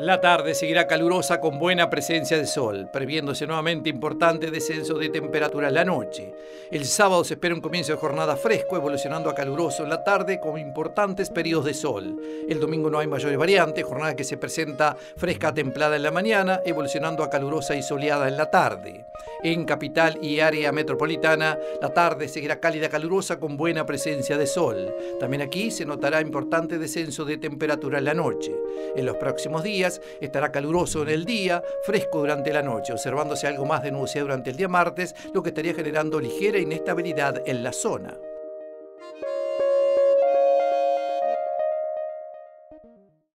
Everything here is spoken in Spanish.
La tarde seguirá calurosa con buena presencia de sol, previéndose nuevamente importante descenso de temperatura la noche. El sábado se espera un comienzo de jornada fresco, evolucionando a caluroso en la tarde con importantes periodos de sol. El domingo no hay mayores variantes, jornada que se presenta fresca templada en la mañana, evolucionando a calurosa y soleada en la tarde. En capital y área metropolitana, la tarde seguirá cálida calurosa con buena presencia de sol. También aquí se notará importante descenso de temperatura la noche. En los próximos días, estará caluroso en el día, fresco durante la noche, observándose algo más de nubosidad durante el día martes, lo que estaría generando ligera inestabilidad en la zona.